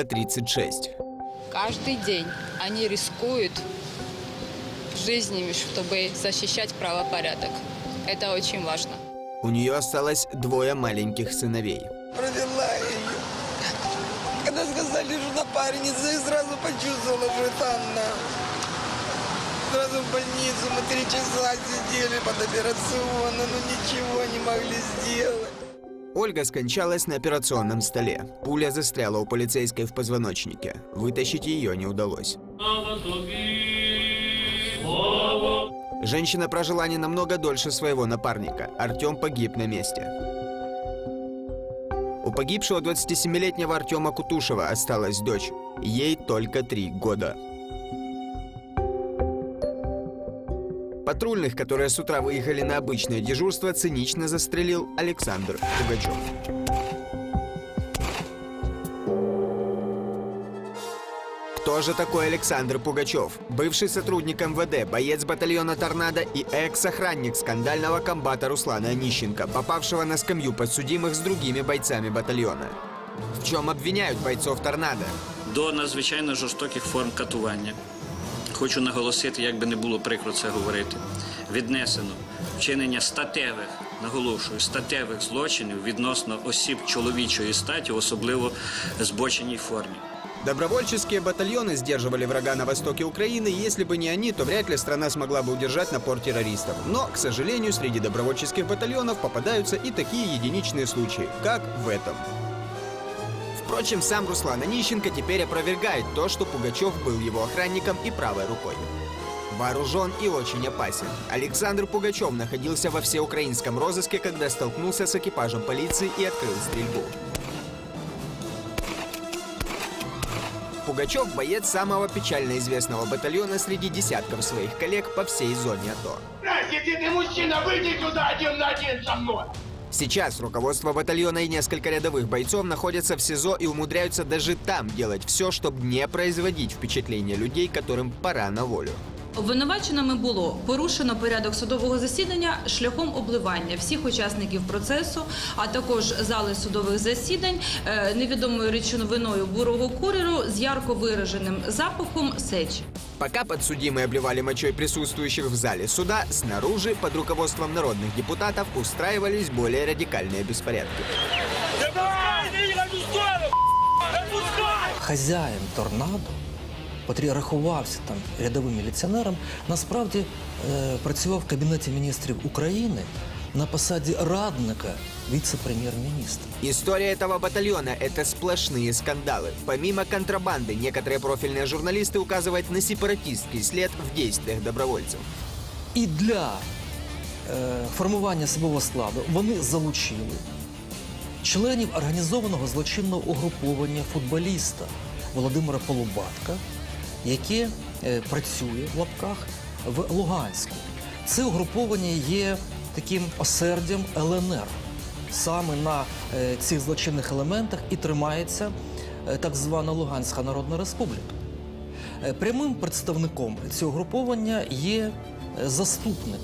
было 36. Каждый день они рискуют жизнями, чтобы защищать правопорядок. Это очень важно. У нее осталось двое маленьких сыновей. Провела ее. Когда сказали, что напарница, я сразу почувствовала, что это она. Сразу в больницу мы три часа сидели под операционной, но ничего не могли сделать. Ольга скончалась на операционном столе. Пуля застряла у полицейской в позвоночнике. Вытащить ее не удалось. Женщина прожила не намного дольше своего напарника. Артем погиб на месте. У погибшего 27-летнего Артема Кутушева осталась дочь. Ей только три года. Патрульных, которые с утра выехали на обычное дежурство, цинично застрелил Александр Пугачев. Кто же такой Александр Пугачев? Бывший сотрудник МВД, боец батальона «Торнадо» и экс-охранник скандального комбата Руслана Онищенко, попавшего на скамью подсудимых с другими бойцами батальона. В чем обвиняют бойцов «Торнадо»? до надзвичайно жорстоких форм катування Хочу наголосити, як би не було прикро це говорити. Віднесено вчинення статевих, наголошую, статевих злочинів відносно осіб чоловічої статі, особливо збоченій формі. Добровольческие батальоны сдерживали врага на востоке Украины, и если бы не они, то вряд ли страна смогла бы удержать напор террористов. Но, к сожалению, среди добровольческих батальонов попадаются и такие единичные случаи, как в этом. Впрочем, сам Руслан Онищенко теперь опровергает то, что Пугачев был его охранником и правой рукой. Вооружен и очень опасен. Александр Пугачев находился во всеукраинском розыске, когда столкнулся с экипажем полиции и открыл стрельбу. Пугачев – боец самого печально известного батальона среди десятков своих коллег по всей зоне АТО. Если ты мужчина, выйди сюда один на один со мной. Сейчас руководство батальона и несколько рядовых бойцов находятся в СИЗО и умудряются даже там делать все, чтобы не производить впечатление людей, которым пора на волю. Обвинуваченими було порушено порядок судового засідання шляхом обливання всіх учасників процесу, а також зали судових засідань е, невідомою речовиною бурого кольору з ярко вираженим запахом сечі. Пока подсудимые обливали мочой присутствующих в зале суда, снаружи под руководством народных депутатов устраивались более радикальные беспорядки. хазяїн торнадо, котрий рахувався там рядовим міліціонером, насправді е, працював в Кабінеті міністрів України на посаді радника віце-прем'єр-міністра. История этого батальона – это сплошные скандалы. Помимо контрабанды, некоторые профильные журналисты указывают на сепаратистский след в действиях добровольцев. І для е, формування особового складу вони залучили членів організованого злочинного угруповання футболіста Володимира Полубатка, яке працює в лапках в Луганську. Це угруповання є таким осердям ЛНР. Саме на е, цих злочинних елементах і тримається е, так звана Луганська Народна Республіка. Е, Прямим представником цього груповання є заступник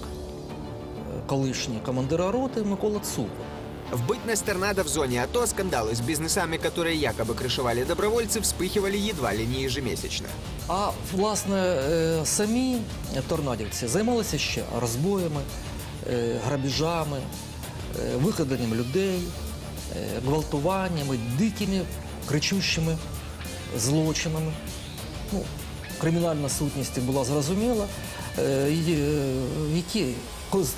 колишній командира роти Микола Цупа. В бытность торнадо в зоне АТО скандалы с бизнесами, которые якобы крышевали добровольцы, вспыхивали едва ли не ежемесячно. А власне е, самі торнадівці займалися ще розбоями, е, грабіжами, е, викраденням людей, е, гвалтуваннями, дикими, кричущими злочинами. Ну, кримінальна сутність була зрозуміла, е, і, е, які коли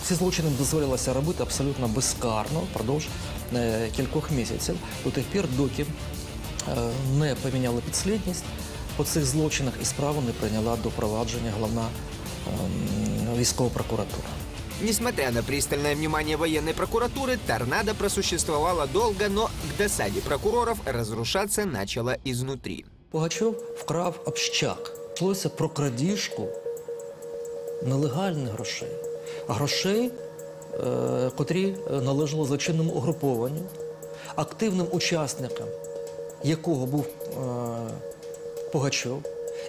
ці злочини дозволялося робити абсолютно безкарно впродовж е, кількох місяців до тих пір, доки е, не поміняли підслідність по цих злочинах і справу не прийняла до провадження головна ем, військова прокуратура. Несмотря на пристальное внимание военной прокуратуры, торнадо просуществовало долго, но к досаде прокуроров разрушаться начало изнутри. Пугачов вкрав общак. Йшлося про крадіжку нелегальних грошей, грошей, котрі е, належали злочинному угрупованню, активним учасникам якого був е, Пугачов,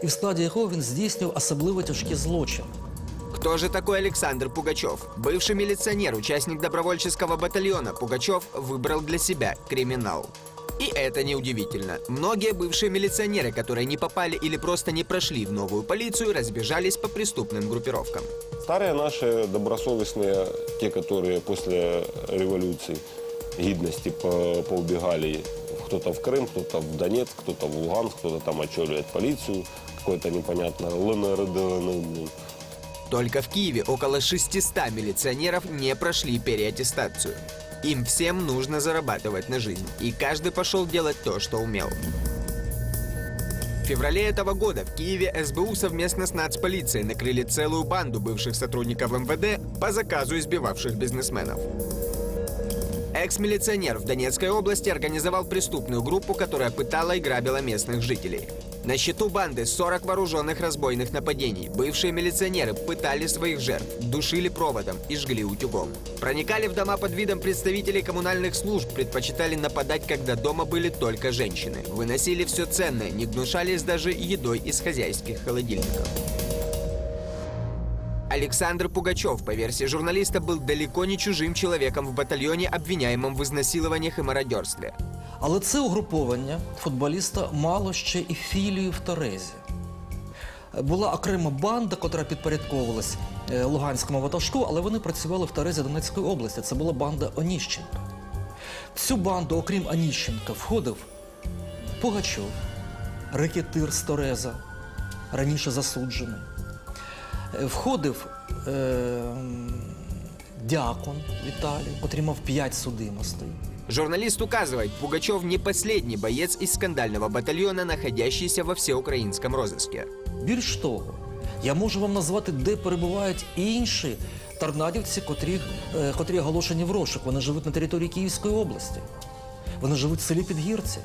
і в складі якого він здійснював особливо тяжкі злочини. Кто же такой Александр Пугачев? Бывший милиционер, участник добровольческого батальона, Пугачев выбрал для себя криминал. И это неудивительно. Многие бывшие милиционеры, которые не попали или просто не прошли в новую полицию, разбежались по преступным группировкам. Старые наши добросовестные, те, которые после революции гидности по- поубегали, кто-то в Крым, кто-то в Донецк, кто-то в Луганск, кто-то там очеливает полицию, какое-то непонятное ЛНР, ДЛНР. Только в Киеве около 600 милиционеров не прошли переаттестацию. Им всем нужно зарабатывать на жизнь, и каждый пошел делать то, что умел. В феврале этого года в Киеве СБУ совместно с нацполицией накрыли целую банду бывших сотрудников МВД по заказу избивавших бизнесменов. Экс-милиционер в Донецкой области организовал преступную группу, которая пытала и грабила местных жителей. На счету банды 40 вооруженных разбойных нападений. Бывшие милиционеры пытали своих жертв, душили проводом и жгли утюгом. Проникали в дома под видом представителей коммунальных служб, предпочитали нападать, когда дома были только женщины. Выносили все ценное, не гнушались даже едой из хозяйских холодильников. Александр Пугачев, по версии журналиста, был далеко не чужим человеком в батальоне, обвиняемом в изнасилованиях и мародерстве. Але це угруповання футболіста мало ще і філію в Торезі. Була окрема банда, яка підпорядковувалась е, Луганському ватажку, але вони працювали в Торезі Донецької області. Це була банда Оніщенка. В цю банду, окрім Оніщенка, входив Пугачов, рекетир з Тореза, раніше засуджений. Входив е, дякон Віталій, котрий мав п'ять судимостей. Журналист указывает, Пугачев не последний боец из скандального батальона, находящийся во всеукраинском розыске. Більш того, я можу вам назвати, де перебувають інші торнадівці, котрі, е, котрі оголошені в розшук. Вони живуть на території Київської області. Вони живуть в селі Підгірці,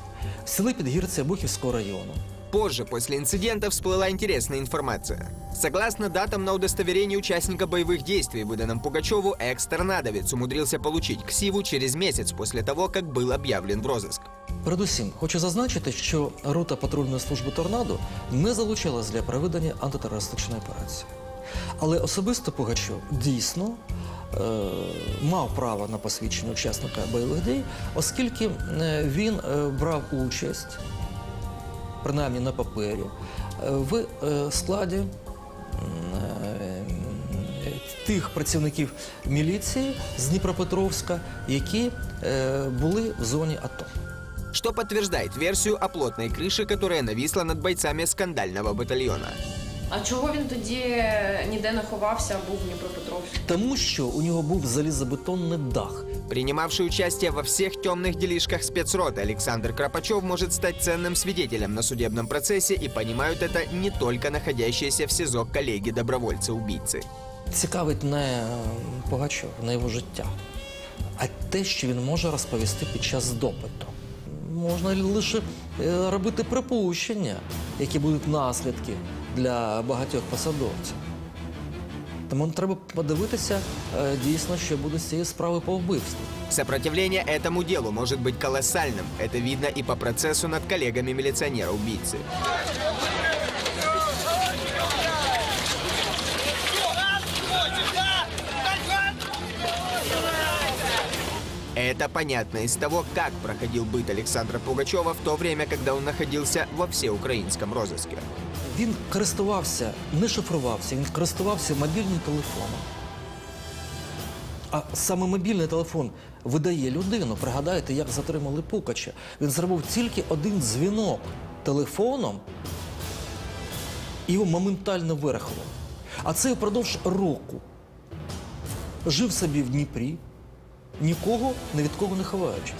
в селі Підгірці Бухівського району. Позже, после инцидента, всплыла интересная информация. Согласно датам на удостоверении участника боевых действий, выданном Пугачеву, экс-торнадовец умудрился получить ксиву через месяц после того, как был объявлен в розыск. Передусім, хочу зазначити, що рота патрульної служби торнадо не залучалась для проведення антитерористичної операції. Але особисто Пугачов дійсно е, мав право на посвідчення учасника бойових дій, оскільки е, він е, брав участь, принаймні на папері, е, в е, складі е, тих працівників міліції з Дніпропетровська, які були в зоні АТО. Что подтверждает версию о плотной крыше, которая нависла над бойцами скандального батальона. А чого він тоді ніде не ховався, а був в Дніпропетровську? Тому що у нього був залізобетонний дах. Принимавший участие во всех темных делишках спецроты Александр Крапачев может стать ценным свидетелем на судебном процессе и понимают это не только находящиеся в СИЗО коллеги-добровольцы-убийцы. Цікавить не е, Пугачов, не його життя, а те, що він може розповісти під час допиту. Можна лише е, робити припущення, які будуть наслідки для багатьох посадовців. Тому треба подивитися е, дійсно, що буде з цієї справи по вбивству. Сопротивление этому делу может быть колоссальным. Это видно и по процессу над коллегами милиционера-убийцы. Это понятно из того, как проходил быт Александра Пугачева в то время, когда он находился во всеукраинском розыске. Він користувався, не шифрувався, він користувався мобільним телефоном. А саме мобільний телефон видає людину. Пригадайте, як затримали Пукача. Він зробив тільки один дзвінок телефоном і його моментально вирахував. А це впродовж року. Жив собі в Дніпрі, нікого ні від кого не ховаючись.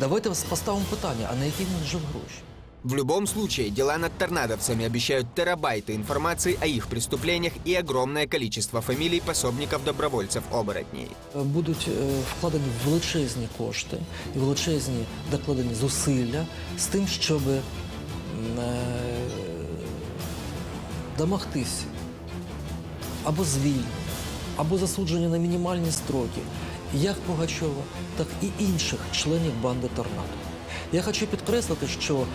Давайте поставимо питання, а на які він жив гроші? В любом случае, дела над торнадовцами обещают терабайты информации о их преступлениях и огромное количество фамилий пособников добровольцев-оборотней. будуть е, вкладені величезні кошти і величезні докладені зусилля з тим, щоб м, е, домогтися або звільнення, або засудження на мінімальні строки, як Пугачова, так і інших членів банди Торнадо. Я хочу підкреслити, що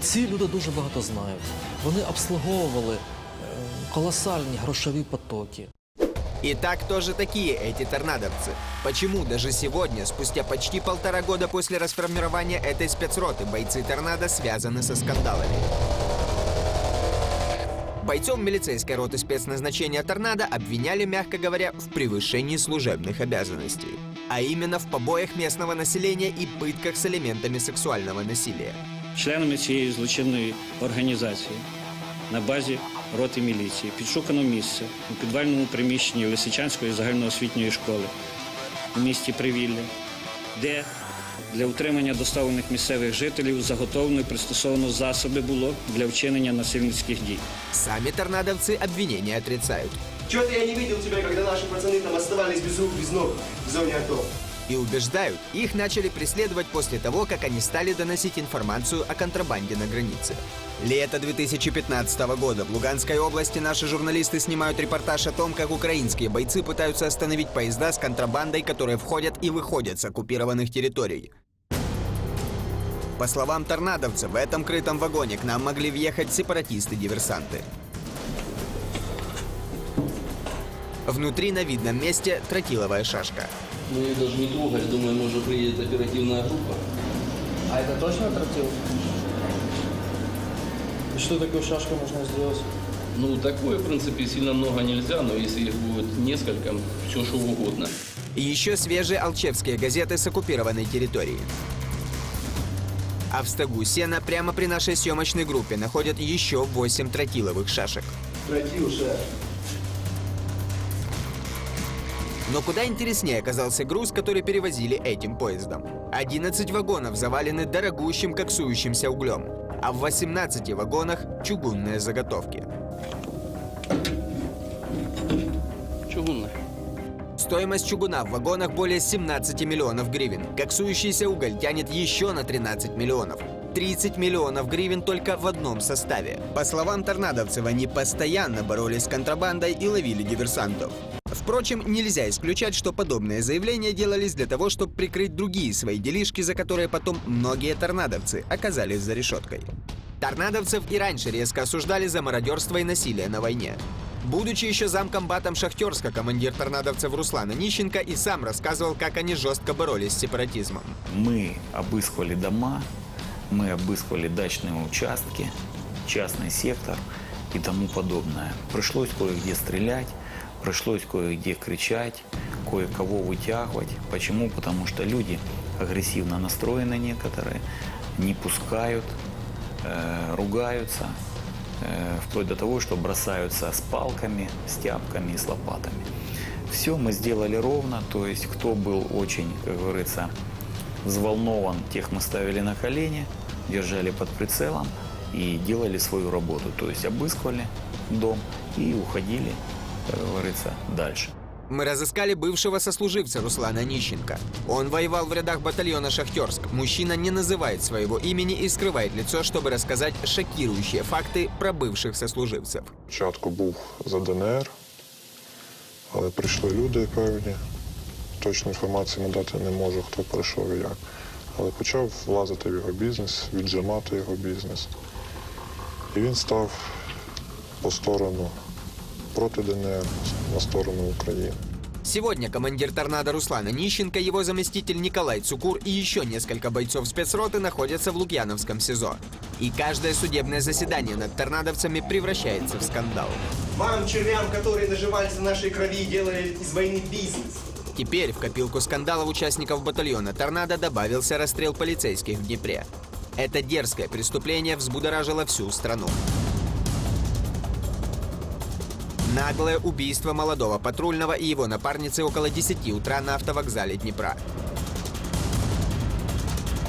ці люди дуже багато знають. Вони обслуговували е, колосальні грошові потоки. Итак, кто же такие эти торнадовцы? Почему даже сегодня, спустя почти полтора года после расформирования этой спецроты, бойцы торнадо связаны со скандалами? Бойцов милицейской роты спецназначения «Торнадо» обвиняли, мягко говоря, в превышении служебных обязанностей. А именно в побоях местного населения и пытках с элементами сексуального насилия. Членами цієї злочинної організації на базі роти міліції підшукано місце у підвальному приміщенні Лисичанської загальноосвітньої школи у місті Привілля, де для утримання доставлених місцевих жителів заготовлено і пристосовано засоби було для вчинення насильницьких дій. Сами торнадовцы обвинения отрицают. Чего-то я не видел тебя, когда наши пацаны там оставались без рук, без ног в зоне АТО. И убеждают, их начали преследовать после того, как они стали доносить информацию о контрабанде на границе. Лето 2015 года. В Луганской области наши журналисты снимают репортаж о том, как украинские бойцы пытаются остановить поезда с контрабандой, которые входят и выходят с оккупированных территорий. По словам торнадовцев, в этом крытом вагоне к нам могли въехать сепаратисты-диверсанты. Внутри на видном месте тротиловая шашка. Мы ее даже не трогали, думаем, может приедет оперативная группа. А это точно тротил? И что такое шашка можно сделать? Ну, такое, в принципе, сильно много нельзя, но если их будет несколько, все что угодно. И еще свежие алчевские газеты с оккупированной территории. А в стогу сена прямо при нашей съемочной группе находят еще 8 тротиловых шашек. Тротил, шаш. Но куда интереснее оказался груз, который перевозили этим поездом. 11 вагонов завалены дорогущим коксующимся углем, а в 18 вагонах чугунные заготовки. Чугунно. Стоимость чугуна в вагонах более 17 миллионов гривен. Коксующийся уголь тянет еще на 13 миллионов. 30 миллионов гривен только в одном составе. По словам торнадовцев, они постоянно боролись с контрабандой и ловили диверсантов. Впрочем, нельзя исключать, что подобные заявления делались для того, чтобы прикрыть другие свои делишки, за которые потом многие торнадовцы оказались за решеткой. Торнадовцев и раньше резко осуждали за мародерство и насилие на войне. Будучи еще замкомбатом Шахтерска, командир торнадовцев Руслана Нищенко и сам рассказывал, как они жестко боролись с сепаратизмом. Мы обыскивали дома, мы обыскивали дачные участки, частный сектор и тому подобное. Пришлось кое-где стрелять, пришлось кое-где кричать, кое-кого вытягивать. Почему? Потому что люди агрессивно настроены некоторые, не пускают, э, ругаются, э, вплоть до того, что бросаются с палками, с тяпками и с лопатами. Все мы сделали ровно, то есть кто был очень, как говорится, взволнован, тех мы ставили на колени, держали под прицелом и делали свою работу. То есть обыскивали дом и уходили, как говорится, дальше. Мы разыскали бывшего сослуживца Руслана Нищенко. Он воевал в рядах батальона «Шахтерск». Мужчина не называет своего имени и скрывает лицо, чтобы рассказать шокирующие факты про бывших сослуживцев. Спочатку був за ДНР, але прийшли люди певні. Точну інформацію надати не можу, хто прийшов і як. Але почав влазити в його бізнес, віджимати його бізнес. І він став по сторону проти ДНР, на сторону України. Сегодня командир торнадо Руслана Нищенко, его заместитель Николай Цукур и еще несколько бойцов спецроты находятся в Лукьяновском СИЗО. И каждое судебное заседание над торнадовцами превращается в скандал. Вам, червям, которые наживались на нашей крови, делали из войны бизнес. Теперь в копилку скандалов участников батальона «Торнадо» добавился расстрел полицейских в Днепре. Это дерзкое преступление взбудоражило всю страну. Наглое убийство молодого патрульного и его напарницы около 10 утра на автовокзале Днепра.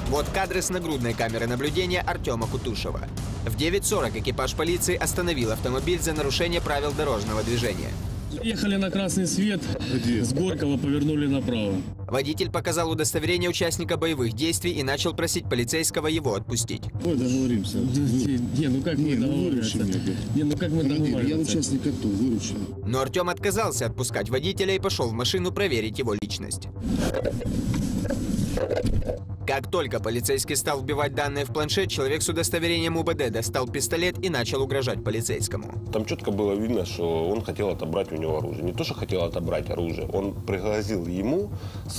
Вот кадры с нагрудной камеры наблюдения Артема Кутушева. В 9.40 экипаж полиции остановил автомобиль за нарушение правил дорожного движения. Ехали на красный свет, с Горького повернули направо. Водитель показал удостоверение участника боевых действий и начал просить полицейского его отпустить. Ой, договоримся. Не, ну как мы договариваемся? Не, ну как мы договариваемся? Я участник АТО, выручен. Но Артем отказался отпускать водителя и пошел в машину проверить его личность. Как только полицейский стал вбивать данные в планшет, человек с удостоверением УБД достал пистолет и начал угрожать полицейскому. Там четко было видно, что он хотел отобрать у него оружие. Не то, что хотел отобрать оружие, он пригрозил ему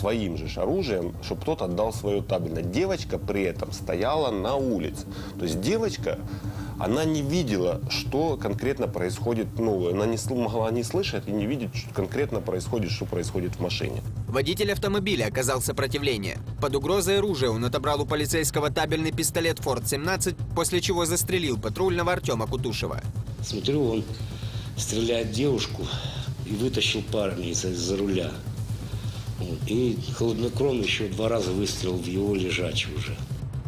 своим же оружием, чтобы тот отдал свое табельное. Девочка при этом стояла на улице. То есть девочка, она не видела, что конкретно происходит, ну, она не могла не слышать и не видеть, что конкретно происходит, что происходит в машине. Водитель автомобиля оказал сопротивление. Под угрозой оружия он отобрал у полицейского табельный пистолет Ford 17, после чего застрелил патрульного Артема Кутушева. Смотрю, он стреляет девушку и вытащил парня из- из-за руля. И холоднокровно еще два раза выстрелил в его лежачего уже.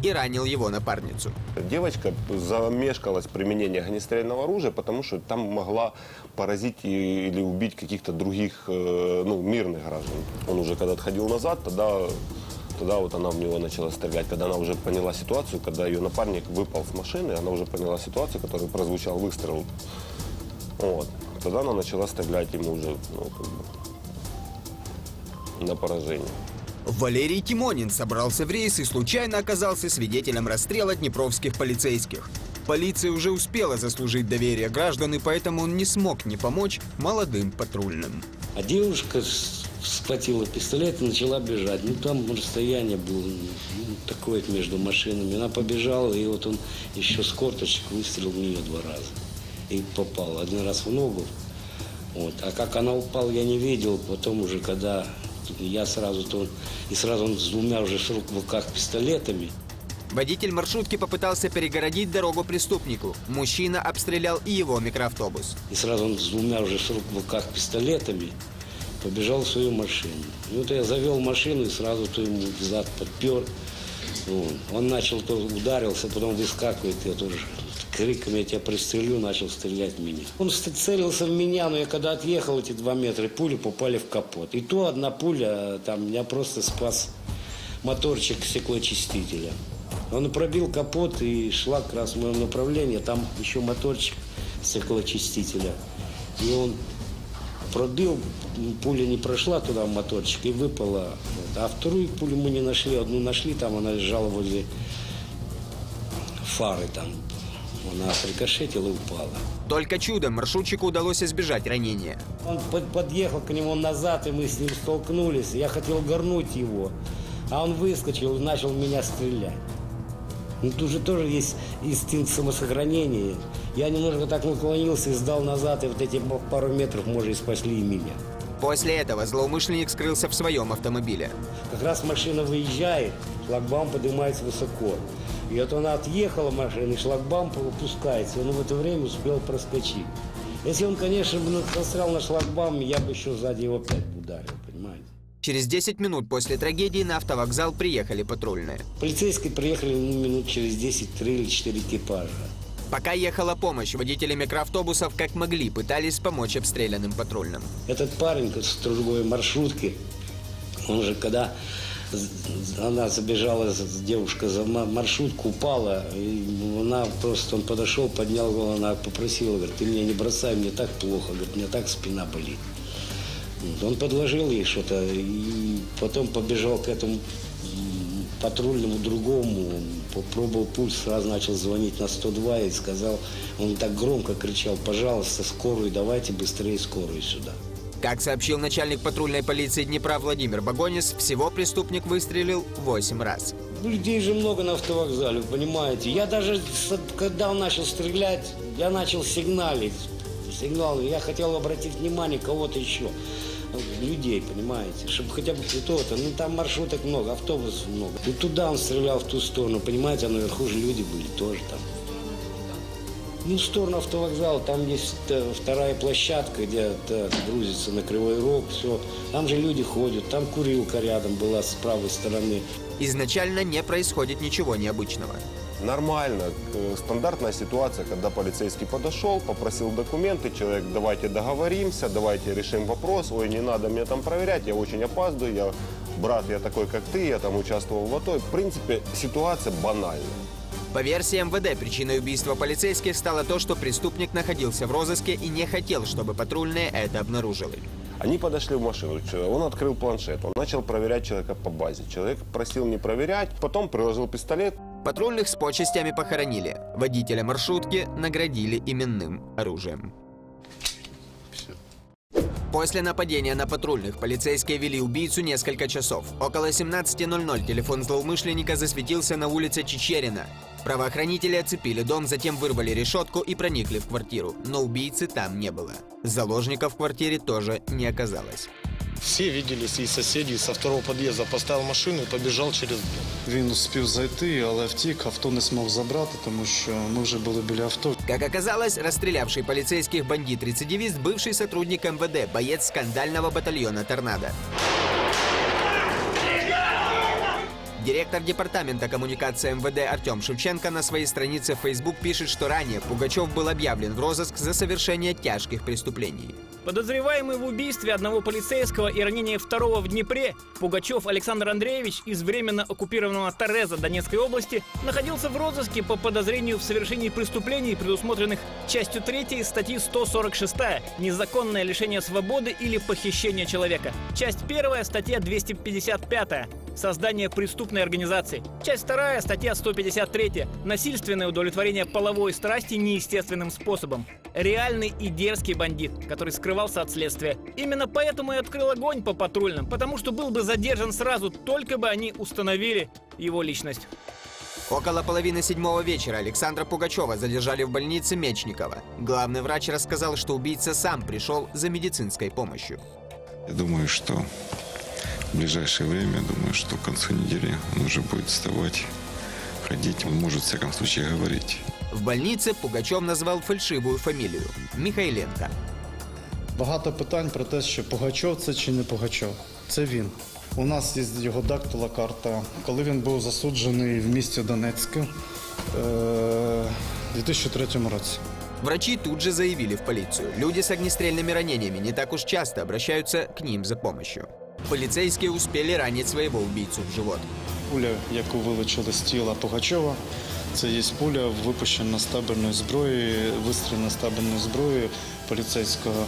и ранил его напарницу. Девочка замешкалась в применении огнестрельного оружия, потому что там могла поразить или убить каких-то других э, ну, мирных граждан. Он уже когда отходил назад, тогда, тогда вот она в него начала стрелять. Когда она уже поняла ситуацию, когда ее напарник выпал с машины, она уже поняла ситуацию, которая прозвучал выстрел. Вот. Тогда она начала стрелять ему уже ну, как бы, на поражение. Валерий Тимонин собрался в рейс и случайно оказался свидетелем расстрела днепровских полицейских. Полиция уже успела заслужить доверие граждан, и поэтому он не смог не помочь молодым патрульным. А девушка схватила пистолет и начала бежать. Ну, там расстояние было ну, такое между машинами. Она побежала, и вот он еще с корточек выстрелил в нее два раза. И попал. Один раз в ногу. Вот. А как она упала, я не видел. Потом уже, когда я сразу, то и сразу он с двумя уже в руках пистолетами. Водитель маршрутки попытался перегородить дорогу преступнику. Мужчина обстрелял и его микроавтобус. И сразу он с двумя уже в руках пистолетами побежал в свою машину. И вот я завел машину и сразу то ему в зад подпер. Вот. Он начал, то ударился, потом выскакивает, я тоже криком «я тебя пристрелю», начал стрелять в меня. Он целился в меня, но я когда отъехал эти два метра, пули попали в капот. И то одна пуля, там меня просто спас моторчик стеклоочистителя. Он пробил капот и шла как раз в моем направлении. Там еще моторчик стеклоочистителя. И он пробил, пуля не прошла туда в моторчик и выпала. Вот. А вторую пулю мы не нашли. Одну нашли, там она лежала возле фары там. Она отрикошетила и упала. Только чудом маршрутчику удалось избежать ранения. Он под- подъехал к нему назад, и мы с ним столкнулись. Я хотел горнуть его, а он выскочил и начал меня стрелять. Ну, тут же тоже есть инстинкт самосохранения. Я немножко так наклонился и сдал назад, и вот эти пару метров, может, и спасли и меня. После этого злоумышленник скрылся в своем автомобиле. Как раз машина выезжает, шлагбаум поднимается высоко. И вот она отъехала машина, и шлагбаум опускается. И он в это время успел проскочить. Если он, конечно, бы насрал на шлагбаум, я бы еще сзади его опять ударил, понимаете? Через 10 минут после трагедии на автовокзал приехали патрульные. Полицейские приехали ну, минут через 10, 3 или 4 экипажа. Пока ехала помощь, водители микроавтобусов как могли пытались помочь обстрелянным патрульным. Этот парень с другой маршрутки, он же когда она забежала, девушка за ма- маршрутку упала, и она просто, он подошел, поднял голову, она попросила, говорит, ты меня не бросай, мне так плохо, говорит, меня так спина болит. Он подложил ей что-то и потом побежал к этому патрульному другому, попробовал пульс, сразу начал звонить на 102 и сказал, он так громко кричал, пожалуйста, скорую, давайте быстрее скорую сюда. Как сообщил начальник патрульной полиции Днепра Владимир Багонис, всего преступник выстрелил 8 раз. Людей же много на автовокзале, понимаете. Я даже, когда он начал стрелять, я начал сигналить. Сигнал, я хотел обратить внимание кого-то еще. Людей, понимаете, чтобы хотя бы кто-то. Ну, там маршруток много, автобусов много. И туда он стрелял, в ту сторону, понимаете, а наверху же люди были тоже там. Ну, в сторону автовокзала, там есть э, вторая площадка, где э, грузится на Кривой Рог, все. Там же люди ходят, там курилка рядом была с правой стороны. Изначально не происходит ничего необычного. Нормально. К- Стандартная ситуация, когда полицейский подошел, попросил документы, человек, давайте договоримся, давайте решим вопрос, ой, не надо мне там проверять, я очень опаздываю, я брат, я такой, как ты, я там участвовал в АТО. В принципе, ситуация банальная. По версии МВД, причиной убийства полицейских стало то, что преступник находился в розыске и не хотел, чтобы патрульные это обнаружили. Они подошли в машину, он открыл планшет, он начал проверять человека по базе. Человек просил не проверять, потом приложил пистолет. Патрульных с почестями похоронили. Водителя маршрутки наградили именным оружием. После нападения на патрульных полицейские вели убийцу несколько часов. Около 17.00 телефон злоумышленника засветился на улице Чечерина. Правоохранители оцепили дом, затем вырвали решетку и проникли в квартиру. Но убийцы там не было. Заложников в квартире тоже не оказалось. Всі виделись і сусіди і со второго під'їзду поставив машину і побіжав через двір. Він успів зайти, але втік, авто не змог забрати, тому що ми вже були біля авто. Как оказалось, расстрелявший полицейских бандит-рецидивист – бывший сотрудник МВД, боец скандального батальона «Торнадо». Директор департамента коммуникации МВД Артем Шевченко на своей странице в Facebook пишет, что ранее Пугачев был объявлен в розыск за совершение тяжких преступлений. Подозреваемый в убийстве одного полицейского и ранении второго в Днепре, Пугачев Александр Андреевич из временно оккупированного Тореза Донецкой области находился в розыске по подозрению в совершении преступлений, предусмотренных частью 3 статьи 146 «Незаконное лишение свободы или похищение человека». Часть 1 статья 255 «Создание преступной организации». Часть 2 статья 153 «Насильственное удовлетворение половой страсти неестественным способом». Реальный и дерзкий бандит, который скрывался от следствия. Именно поэтому и открыл огонь по патрульным, потому что был бы задержан сразу, только бы они установили его личность. Около половины седьмого вечера Александра Пугачева задержали в больнице Мечникова. Главный врач рассказал, что убийца сам пришел за медицинской помощью. Я думаю, что в ближайшее время, думаю, что к концу недели он уже будет вставать, ходить. Он может, в всяком случае, говорить. В больнице Пугачев назвал фальшивую фамилию – Михайленко. Багато питань про те, що Пугачов це чи не Пугачов. Це він. У нас є його дактила карта. Коли він був засуджений в місті Донецьку е, у 2003 році. Врачи тут же заявили в полицию. Люди с огнестрельными ранениями не так уж часто обращаются к ним за помощью. Полицейские успели ранить своего убийцу в живот. Пуля, яку вилучили з тіла Пугачова, це є пуля випущена з табельної зброї, вистрілена з табельної зброї поліцейського.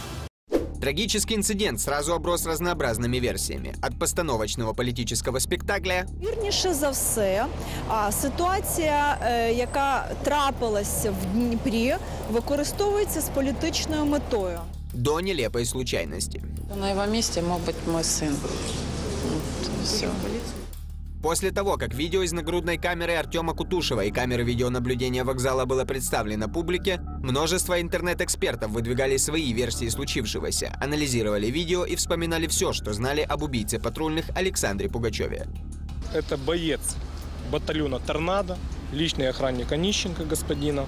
Трагический инцидент сразу оброс разнообразными версиями. От постановочного политического спектакля Вірніше за все, а, ситуація, е, яка трапилася в Дніпрі, використовується з політичною метою. до нелепой случайности. На его месте мог быть мой сын. Вот, все. После того, как видео из нагрудной камеры Артема Кутушева и камеры видеонаблюдения вокзала было представлено публике, множество интернет-экспертов выдвигали свои версии случившегося, анализировали видео и вспоминали все, что знали об убийце патрульных Александре Пугачеве. Это боец батальона «Торнадо», личный охранник Онищенко господина.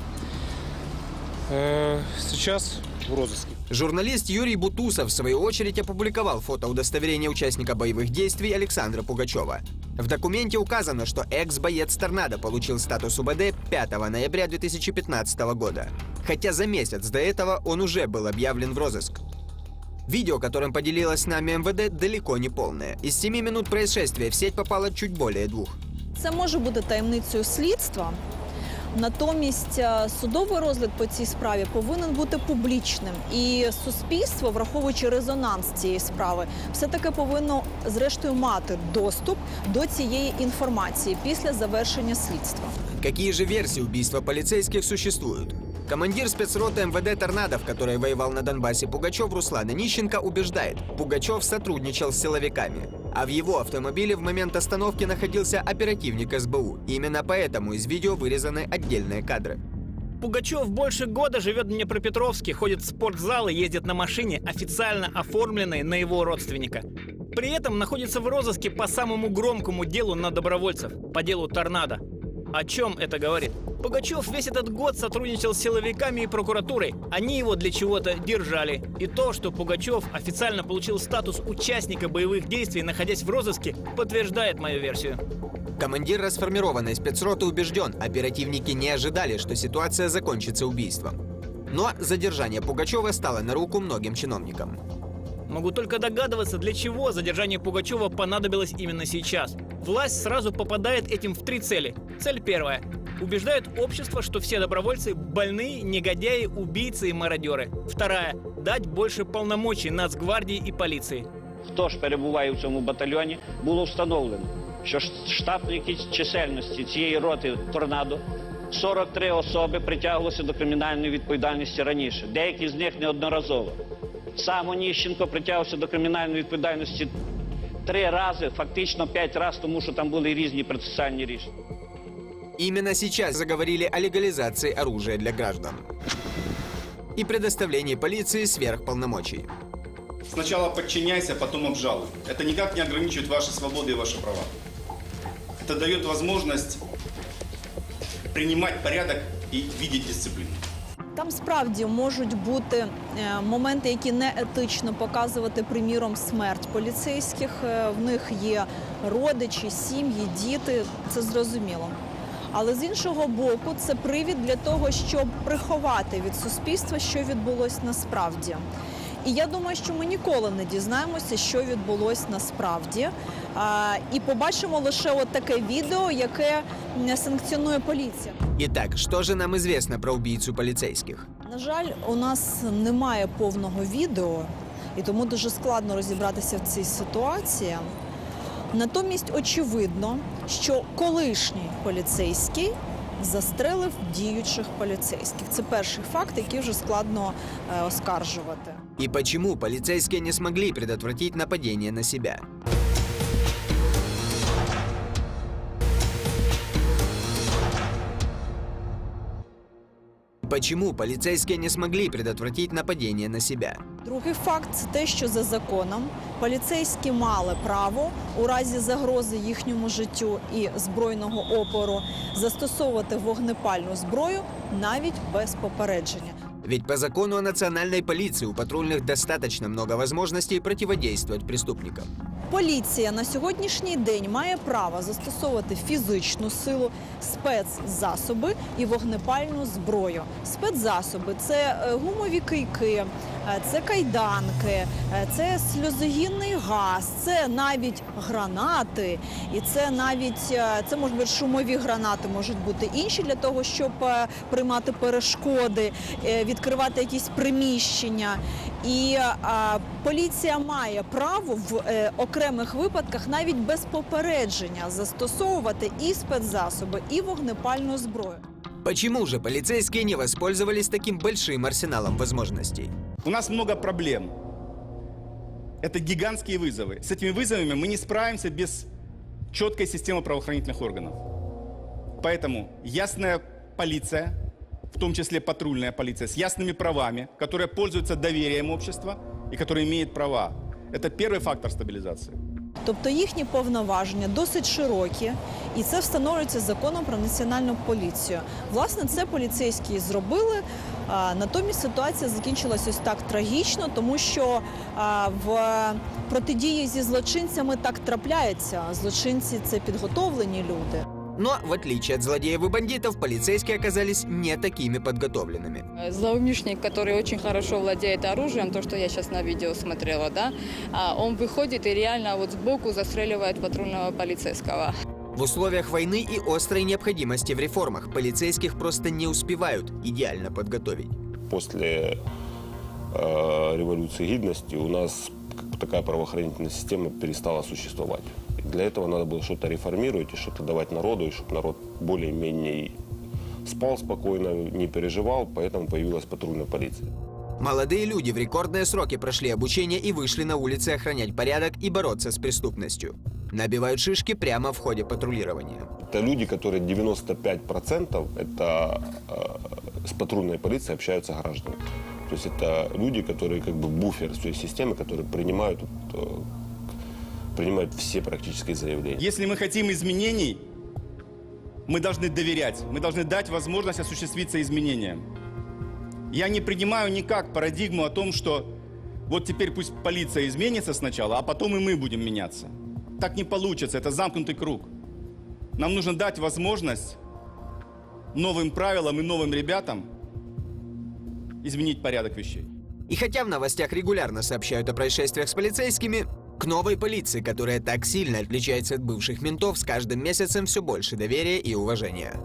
Э, Сейчас в розыске. Журналист Юрий Бутусов, в свою очередь, опубликовал фото удостоверения участника боевых действий Александра Пугачева. В документе указано, что экс-боец «Торнадо» получил статус УБД 5 ноября 2015 года. Хотя за месяц до этого он уже был объявлен в розыск. Видео, которым поделилась с нами МВД, далеко не полное. Из 7 минут происшествия в сеть попало чуть более двух. Це може бути таємницею слідства. Натомість е, судовий розгляд по цій справі повинен бути публічним, і суспільство, враховуючи резонанс цієї справи, все таки повинно зрештою мати доступ до цієї інформації після завершення слідства. Які ж версії убийства поліцейських существуют? Командир спецроты МВД «Торнадо», в которой воевал на Донбассе Пугачев Руслан Онищенко, убеждает, Пугачев сотрудничал с силовиками. А в его автомобиле в момент остановки находился оперативник СБУ. Именно поэтому из видео вырезаны отдельные кадры. Пугачев больше года живет в Днепропетровске, ходит в спортзал и ездит на машине, официально оформленной на его родственника. При этом находится в розыске по самому громкому делу на добровольцев, по делу «Торнадо». О чем это говорит? Пугачев весь этот год сотрудничал с силовиками и прокуратурой. Они его для чего-то держали. И то, что Пугачев официально получил статус участника боевых действий, находясь в розыске, подтверждает мою версию. Командир расформированной спецроты убежден, оперативники не ожидали, что ситуация закончится убийством. Но задержание Пугачева стало на руку многим чиновникам. Могу только догадываться, для чего задержание Пугачева понадобилось именно сейчас. Власть сразу попадает этим в три цели. Цель первая. Убеждает общество, что все добровольцы – больные, негодяи, убийцы и мародеры. Вторая. дать больше полномочий Нацгвардии и полиции. Хто ж перебуває в цьому батальйоні, було встановлено, що ш- штатної кіль- чисельності цієї роти торнадо 43 особи притягувалися до кримінальної відповідальності раніше. Деякі з них неодноразово. Сам Оніщенко притягувався до кримінальної відповідальності три рази, фактично п'ять разів, тому що там були різні процесуальні рішення. Именно сейчас заговорили о легализации оружия для граждан и предоставлении полиции сверхполномочий. Сначала подчиняйся, потом обжалуй. Это никак не ограничивает ваши свободы и ваши права. Это дает возможность принимать порядок и видеть дисциплину. Там справді можуть бути е, моменти, які не етично показувати, приміром, смерть поліцейських. Е, В них є родичі, сім'ї, діти. Це зрозуміло. Але з іншого боку, це привід для того, щоб приховати від суспільства, що відбулось насправді. І я думаю, що ми ніколи не дізнаємося, що відбулось насправді. І побачимо лише от таке відео, яке санкціонує поліція. Итак, что же нам известно про убийцу полицейских? На жаль, у нас немає повного відео, і тому дуже складно розібратися в цій ситуації. Натомість очевидно, що колишній поліцейський застрелив діючих поліцейських. Це перший факт, який вже складно е, оскаржувати. И почему полицейские не смогли предотвратить нападение на себя? Почему полицейские не смогли предотвратить нападение на себя? Другий факт це те, що за законом поліцейські мали право у разі загрози їхньому життю і збройного опору застосовувати вогнепальну зброю навіть без попередження. Ведь по закону о национальной полиции у патрульных достаточно много возможностей противодействовать преступникам. Поліція на сьогоднішній день має право застосовувати фізичну силу, спецзасоби і вогнепальну зброю. Спецзасоби це е, гумові кийки, е, це кайданки, е, це сльозогінний газ, це навіть гранати, і це навіть це можуть бути шумові гранати, можуть бути інші для того, щоб приймати перешкоди, відкривати якісь приміщення. І е, поліція має право в е, окремих випадках навіть без попередження застосовувати і спецзасоби, і вогнепальну зброю. Почему же полицейские не воспользовались таким большим арсеналом возможностей? У нас много проблем. Это гигантские вызовы. С этими вызовами мы не справимся без четкой системы правоохранительных органов. Поэтому ясная полиция, в том числе патрульная полиция, с ясными правами, которая пользуется доверием общества и которая имеет права. Это первый фактор стабилизации. Тобто їхні повноваження досить широкі, і це встановлюється законом про національну поліцію. Власне, це поліцейські і зробили. А, Натомість ситуація закінчилась ось так трагічно, тому що а, в протидії зі злочинцями так трапляється. Злочинці це підготовлені люди. Но, в отличие от злодеев и бандитов, полицейские оказались не такими подготовленными. Злоумышленник, который очень хорошо владеет оружием, то, что я сейчас на видео смотрела, да, а, он выходит и реально вот сбоку застреливает патрульного полицейского. В условиях войны и острой необходимости в реформах полицейских просто не успевают идеально подготовить. После э, революции гидности у нас такая правоохранительная система перестала существовать. Для этого надо было что-то реформировать и что-то давать народу, и чтобы народ более-менее спал спокойно, не переживал, поэтому появилась патрульная полиция. Молодые люди в рекордные сроки прошли обучение и вышли на улицы охранять порядок и бороться с преступностью. Набивают шишки прямо в ходе патрулирования. Это люди, которые 95% это э, с патрульной полицией общаются граждане. То есть это люди, которые как бы буфер всей системы, которые принимают, э, принимают все практически заявления. Если мы хотим изменений, мы должны доверять, мы должны дать возможность осуществиться изменениям. Я не принимаю никак парадигму о том, что вот теперь пусть полиция изменится сначала, а потом и мы будем меняться. Так не получится, это замкнутый круг. Нам нужно дать возможность новым правилам и новым ребятам изменить порядок вещей. И хотя в новостях регулярно сообщают о происшествиях с полицейскими, к новой полиции, которая так сильно отличается от бывших ментов, с каждым месяцем все больше доверия и уважения.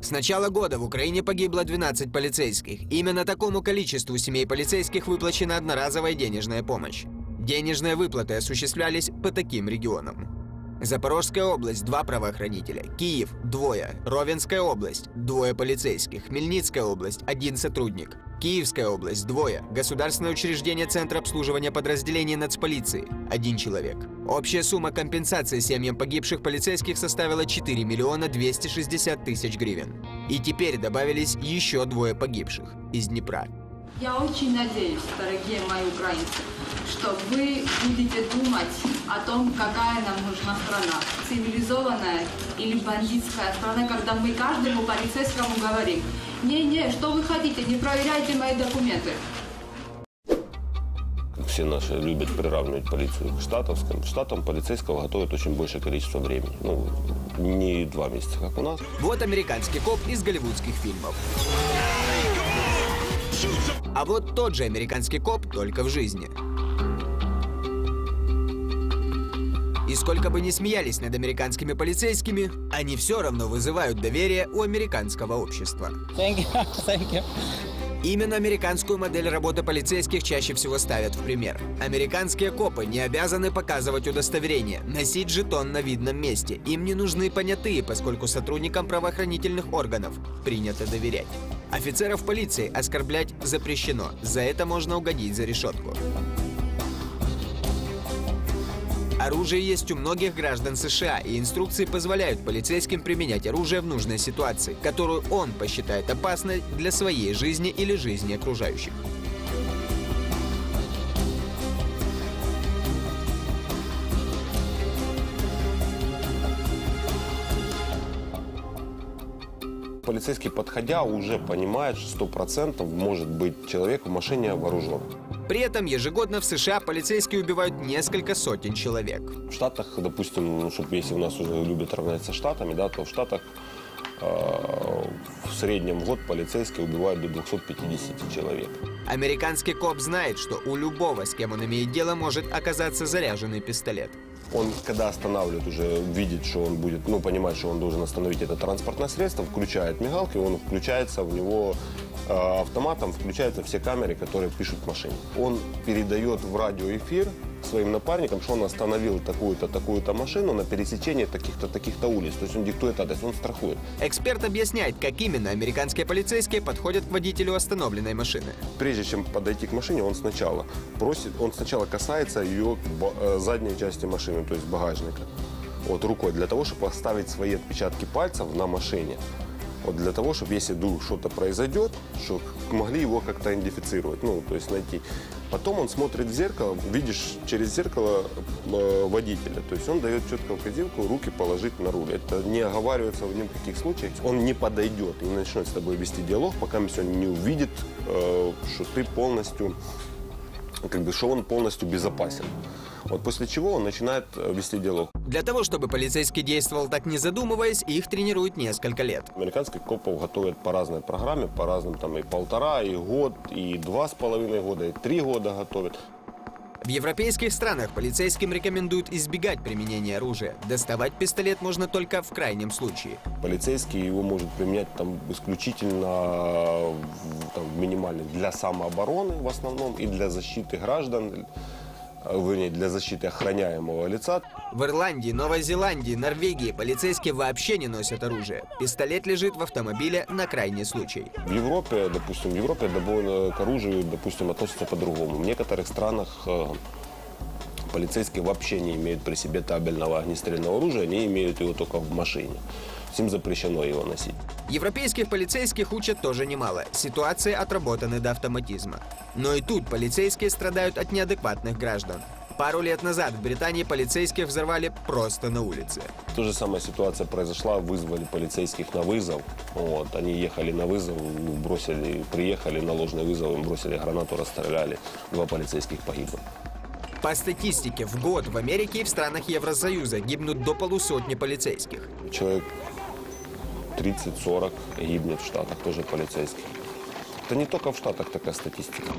С начала года в Украине погибло 12 полицейских. Именно такому количеству семей полицейских выплачена одноразовая денежная помощь. Денежные выплаты осуществлялись по таким регионам. Запорожская область – два правоохранителя, Киев – двое, Ровенская область – двое полицейских, Хмельницкая область – один сотрудник, Киевская область – двое, Государственное учреждение Центра обслуживания подразделений нацполиции – один человек. Общая сумма компенсации семьям погибших полицейских составила 4 миллиона 260 тысяч гривен. И теперь добавились еще двое погибших из Днепра. Я очень надеюсь, дорогие мои украинцы, что вы будете думать о том, какая нам нужна страна. Цивилизованная или бандитская страна, когда мы каждому полицейскому говорим, не-не, что вы хотите, не проверяйте мои документы. Все наши любят приравнивать полицию к штатовским. Штатам полицейского готовят очень большее количество времени. Ну, не два месяца, как у нас. Вот американский коп из голливудских фильмов. А вот тот же американский коп, только в жизни. И сколько бы ни смеялись над американскими полицейскими, они все равно вызывают доверие у американского общества. Thank you. Thank you. Именно американскую модель работы полицейских чаще всего ставят в пример. Американские копы не обязаны показывать удостоверение, носить жетон на видном месте. Им не нужны понятые, поскольку сотрудникам правоохранительных органов принято доверять. Офицеров полиции оскорблять запрещено. За это можно угодить за решетку. Оружие есть у многих граждан США, и инструкции позволяют полицейским применять оружие в нужной ситуации, которую он посчитает опасной для своей жизни или жизни окружающих. Полицейский, подходя, уже понимает, что 100% может быть человек в машине вооружен. При этом ежегодно в США полицейские убивают несколько сотен человек. В Штатах, допустим, ну, чтоб, если у нас уже любят равняться со Штатами, да, то в Штатах э, в среднем в год полицейские убивают до 250 человек. Американский коп знает, что у любого, с кем он имеет дело, может оказаться заряженный пистолет. Он, когда останавливает, уже видит, что он будет, ну, понимает, что он должен остановить это транспортное средство, включает мигалки, он включается в него автоматом, включаются все камеры, которые пишут в машине. Он передает в радиоэфир своим напарникам, что он остановил такую-то, такую-то машину на пересечении таких-то, таких-то улиц. То есть он диктует адрес, он страхует. Эксперт объясняет, как именно американские полицейские подходят к водителю остановленной машины. Прежде чем подойти к машине, он сначала просит, он сначала касается ее э, задней части машины, то есть багажника, вот рукой, для того, чтобы поставить свои отпечатки пальцев на машине. Вот для того, чтобы если вдруг что-то произойдет, чтобы могли его как-то идентифицировать, ну, то есть найти. Потом он смотрит в зеркало, видишь через зеркало э, водителя. То есть он дает четко указивку руки положить на руль. Это не оговаривается в каких случаях. Он не подойдет и не начнет с тобой вести диалог, пока он не увидит, э, что ты полностью, как бы, что он полностью безопасен. Вот после чего он начинает э, вести диалог. Для того, чтобы полицейский действовал так не задумываясь, их тренируют несколько лет. Американских копов готовят по разной программе, по разным там и полтора, и год, и два с половиной года, и три года готовят. В европейских странах полицейским рекомендуют избегать применения оружия. Доставать пистолет можно только в крайнем случае. Полицейский его может применять там исключительно в- там, минимально для самообороны в основном и для защиты граждан, э, вернее, для защиты охраняемого лица. В Ирландии, Новой Зеландии, Норвегии полицейские вообще не носят оружие. Пистолет лежит в автомобиле на крайний случай. В Европе, допустим, в Европе довольно к оружию, допустим, относятся по-другому. В некоторых странах э, полицейские вообще не имеют при себе табельного огнестрельного оружия, они имеют его только в машине. Им запрещено его носить. Европейских полицейских учат тоже немало. Ситуации отработаны до автоматизма. Но и тут полицейские страдают от неадекватных граждан. Пару лет назад в Британии полицейских взорвали просто на улице. Та же самая ситуация произошла, вызвали полицейских на вызов. Вот, они ехали на вызов, ну, бросили, приехали на ложный вызов, им бросили гранату, расстреляли. Два полицейских погибло. По статистике, в год в Америке и в странах Евросоюза гибнут до полусотни полицейских. Человек 30-40 гибнет в Штатах, тоже полицейских. Это не только в Штатах такая статистика.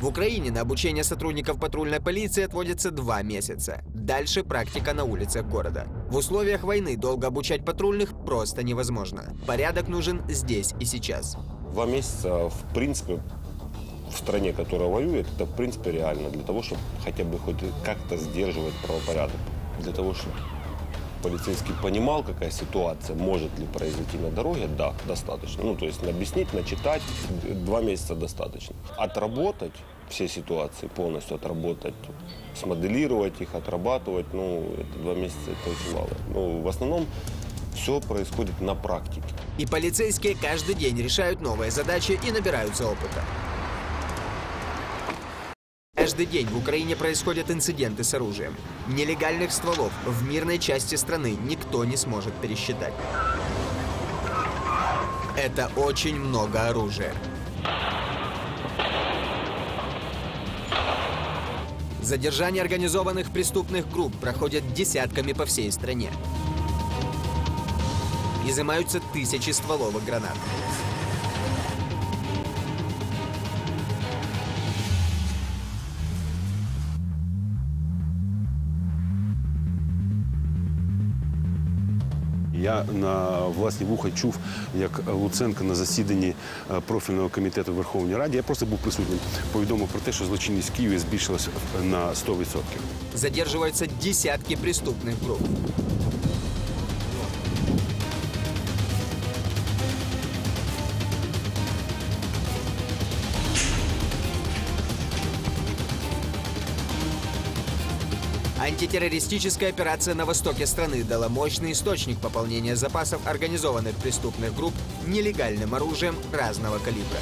В Украине на обучение сотрудников патрульной полиции отводится два месяца. Дальше практика на улицах города. В условиях войны долго обучать патрульных просто невозможно. Порядок нужен здесь и сейчас. Два месяца, в принципе, в стране, которая воюет, это, в принципе, реально для того, чтобы хотя бы хоть как-то сдерживать правопорядок. Для того, чтобы полицейский понимал, какая ситуация может ли произойти на дороге, да, достаточно. Ну, то есть объяснить, начитать, два месяца достаточно. Отработать все ситуации, полностью отработать, смоделировать их, отрабатывать, ну, это два месяца, это очень мало. Ну, в основном все происходит на практике. И полицейские каждый день решают новые задачи и набираются опыта. Каждый день в Украине происходят инциденты с оружием. Нелегальных стволов в мирной части страны никто не сможет пересчитать. Это очень много оружия. Задержание организованных преступных групп проходят десятками по всей стране. Изымаются тысячи стволовых гранат. Я на власні вуха чув, як Луценко на засіданні е, профільного комітету Верховної Ради, я просто був присутнім, повідомив про те, що злочинність Києва збільшилась на 100%. Задержуються десятки преступних групп. Антитеррористическая операция на востоке страны дала мощный источник пополнения запасов организованных преступных групп нелегальным оружием разного калибра.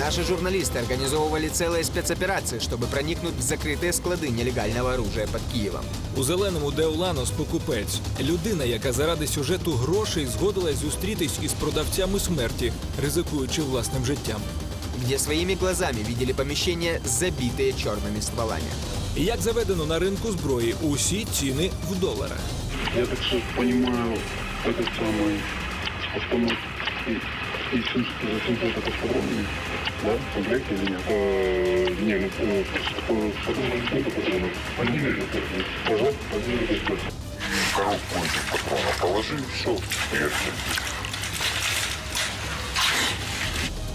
Наши журналисты организовывали целые спецоперации, чтобы проникнуть в закрытые склады нелегального оружия под Киевом. У зеленому Деуланос покупець людина, яка заради сюжету грошей згодилась зустрітись із продавцями смерті, ризикуючи власним життям. где своими глазами видели помещения, забитые черными стволами. Як заведено на ринку зброї, усі ціни в доларах. Я так что понимаю, этот самый автомат и, и 700 за 700 это в подробнее, да, в комплекте или нет? Э, не, ну, э, по, по, сколько патронов? Один Пожалуйста, один Коробку этих патронов положи, все, верьте.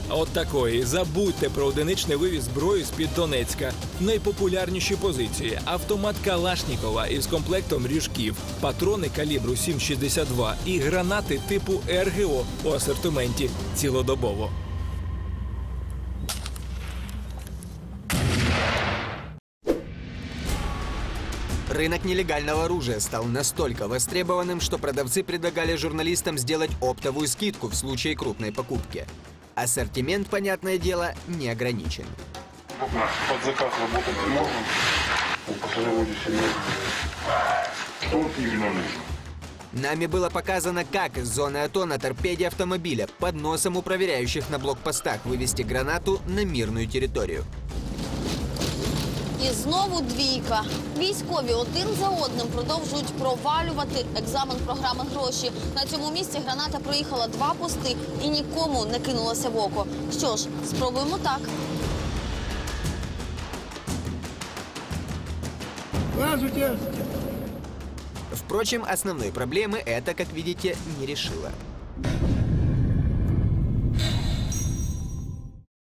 От такої забудьте про одиничний вивіз зброї з-під Донецька. Найпопулярніші позиції: автомат Калашнікова із комплектом ріжків, патрони калібру 7,62 і гранати типу РГО у асортименті цілодобово. Рынок нелегального оружия стал настолько востребованным, что продавцы предлагали журналистам сделать оптовую скидку в случае крупной покупки. Ассортимент, понятное дело, не ограничен. Под заказ работать не можно. Нужно? Нами было показано, как из зоны АТО на торпеде автомобиля под носом у проверяющих на блокпостах вывести гранату на мирную территорию. І знову двійка. Військові один за одним продовжують провалювати екзамен програми гроші. На цьому місці граната проїхала два пости і нікому не кинулася в око. Що ж, спробуємо так. Впрочем, основной проблемы это, как видите, не решило.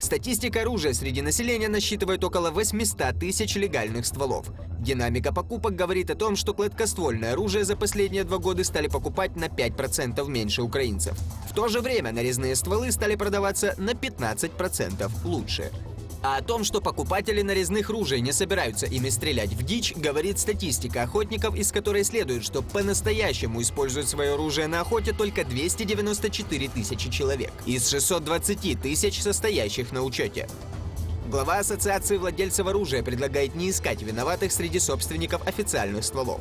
Статистика оружия среди населения насчитывает около 800 тысяч легальных стволов. Динамика покупок говорит о том, что гладкоствольное оружие за последние два года стали покупать на 5% меньше украинцев. В то же время нарезные стволы стали продаваться на 15% лучше. А о том, что покупатели нарезных ружей не собираются ими стрелять в дичь, говорит статистика охотников, из которой следует, что по-настоящему используют свое оружие на охоте только 294 тысячи человек из 620 тысяч, состоящих на учете. Глава Ассоциации владельцев оружия предлагает не искать виноватых среди собственников официальных стволов.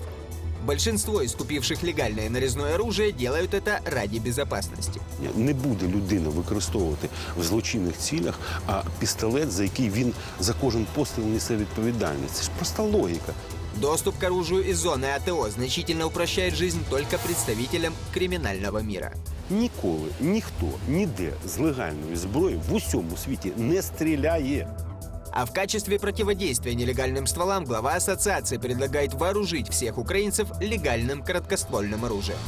Большинство из купивших легальное нарезное оружие делают это ради безопасности. Не буде людина використовувати в злочинних цілях, а пістолет, за який він за кожен постріл несе відповідальність. Це ж проста логіка. Доступ к оружию из зоны АТО значительно упрощает жизнь только представителям криминального мира. Ніколи ніхто ніде з легальної зброї в усьому світі не стріляє. А в качестве противодействия нелегальным стволам глава ассоциации предлагает вооружить всех украинцев легальным короткоствольным оружием.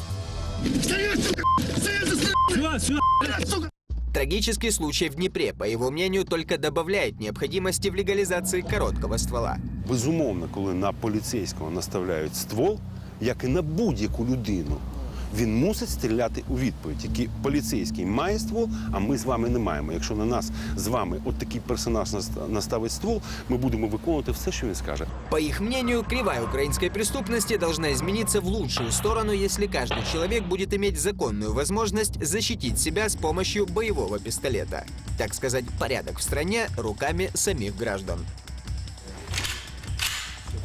Трагический случай в Днепре, по его мнению, только добавляет необходимости в легализации короткого ствола. Безумовно, коли на поліцейського наставляють ствол, як і на будь-яку людину, він мусить стріляти у відповідь. Тільки поліцейський має ствол, а ми з вами не маємо. Якщо на нас з вами от такий персонаж наст- наставить ствол, ми будемо виконувати все, що він скаже. По их мнению, кривая украинской преступности должна измениться в лучшую сторону, если каждый человек будет иметь законную возможность защитить себя с помощью боевого пистолета. Так сказать, порядок в стране руками самих граждан.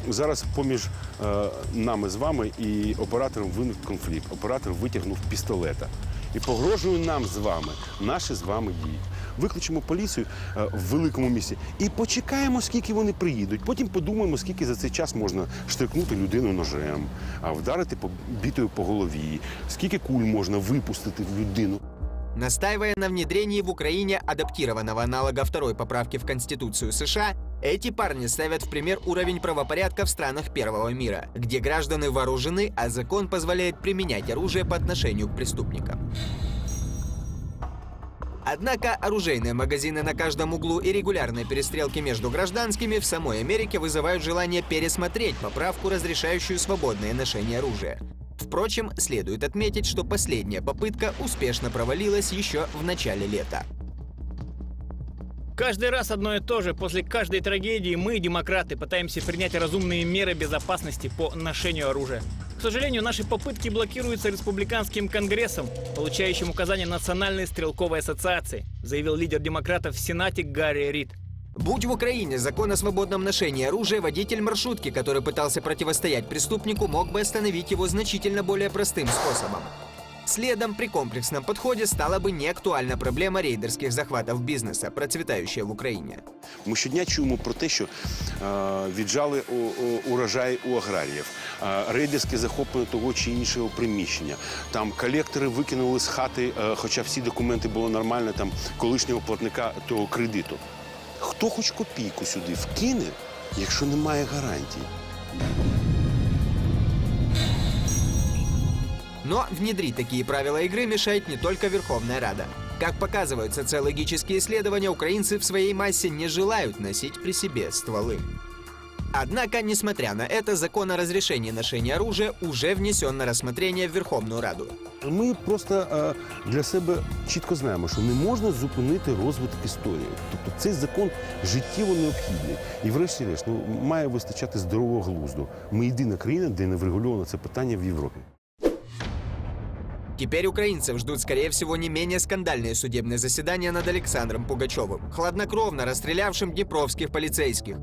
Зараз поміж е, нами з вами і оператором виник конфлікт. Оператор витягнув пістолета і погрожує нам з вами наші з вами дії. Викличемо поліцію е, в великому місті і почекаємо, скільки вони приїдуть. Потім подумаємо, скільки за цей час можна штрикнути людину ножем, а вдарити бітою по голові, скільки куль можна випустити в людину. Настаивая на внедрении в Украине адаптированного аналога второй поправки в Конституцию США, эти парни ставят в пример уровень правопорядка в странах первого мира, где граждане вооружены, а закон позволяет применять оружие по отношению к преступникам. Однако оружейные магазины на каждом углу и регулярные перестрелки между гражданскими в самой Америке вызывают желание пересмотреть поправку, разрешающую свободное ношение оружия. Впрочем, следует отметить, что последняя попытка успешно провалилась еще в начале лета. Каждый раз одно и то же. После каждой трагедии мы, демократы, пытаемся принять разумные меры безопасности по ношению оружия. К сожалению, наши попытки блокируются республиканским конгрессом, получающим указания Национальной стрелковой ассоциации, заявил лидер демократов в Сенате Гарри Рид. Будь в Украине закон о свободном ношении оружия, водитель маршрутки, который пытался противостоять преступнику, мог бы остановить его значительно более простым способом. Следом при комплексном подходе стала бы неактуальна проблема рейдерских захватов бизнеса, процветающая в Украине. Ми щодня чуємо про те, що е, віджали у- у- урожай у аграріїв, е, рейдерське захоплення того чи іншого приміщення. Там колектори викинули з хати, е, хоча всі документи були нормальні, там колишнього платника того кредиту. Хто хоч копійку сюди вкине, якщо немає гарантій? Но внедрить такие правила игры мешает не только Верховная Рада. Как показывают социологические исследования, украинцы в своей массе не желают носить при себе стволы. Однако, несмотря на это, закон о разрешении ношения оружия уже внесен на рассмотрение в Верховную Раду. Ми просто е, для себе чітко знаємо, що не можна зупинити розвиток історії. Тобто цей закон життєво необхідний. І врешті-решт ну, має вистачати здорового глузду. Ми єдина країна, де не врегульовано це питання в Європі. Теперь украинцев ждут, скорее всего, не менее скандальные судебные заседания над Александром Пугачевым, хладнокровно расстрелявшим днепровских полицейских.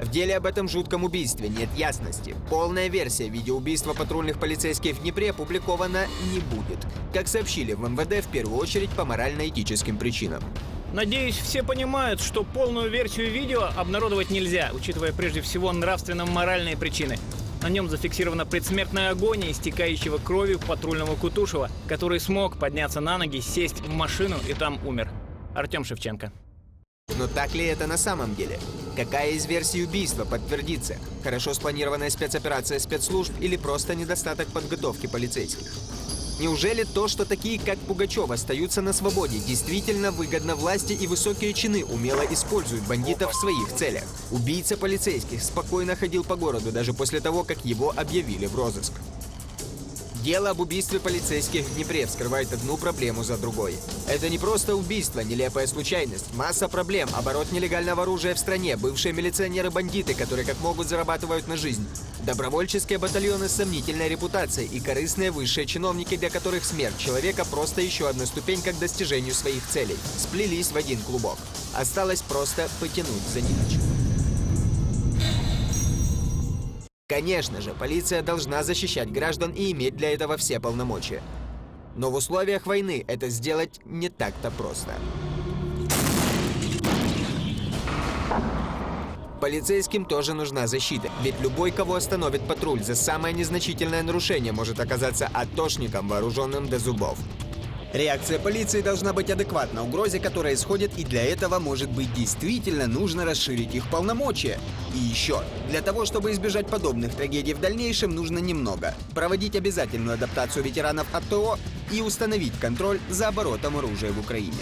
В деле об этом жутком убийстве нет ясности. Полная версия видеоубийства патрульных полицейских в Днепре опубликована не будет. Как сообщили в МВД, в первую очередь по морально-этическим причинам. Надеюсь, все понимают, что полную версию видео обнародовать нельзя, учитывая прежде всего нравственно-моральные причины. На нем зафиксирована предсмертная агония истекающего кровью патрульного Кутушева, который смог подняться на ноги, сесть в машину и там умер. Артем Шевченко. Но так ли это на самом деле? Какая из версий убийства подтвердится? Хорошо спланированная спецоперация спецслужб или просто недостаток подготовки полицейских? Неужели то, что такие, как Пугачев, остаются на свободе, действительно выгодно власти и высокие чины умело используют бандитов в своих целях? Убийца полицейских спокойно ходил по городу даже после того, как его объявили в розыск. Дело об убийстве полицейских в Днепре вскрывает одну проблему за другой. Это не просто убийство, нелепая случайность, масса проблем, оборот нелегального оружия в стране, бывшие милиционеры-бандиты, которые как могут зарабатывают на жизнь, добровольческие батальоны с сомнительной репутацией и корыстные высшие чиновники, для которых смерть человека просто еще одна ступенька к достижению своих целей, сплелись в один клубок. Осталось просто потянуть за ниточку. Конечно же, полиция должна защищать граждан и иметь для этого все полномочия. Но в условиях войны это сделать не так-то просто. Полицейским тоже нужна защита, ведь любой, кого остановит патруль за самое незначительное нарушение, может оказаться атошником, вооруженным до зубов. Реакция полиции должна быть адекватна угрозе, которая исходит, и для этого, может быть, действительно нужно расширить их полномочия. И еще, для того, чтобы избежать подобных трагедий в дальнейшем, нужно немного. Проводить обязательную адаптацию ветеранов АТО и установить контроль за оборотом оружия в Украине.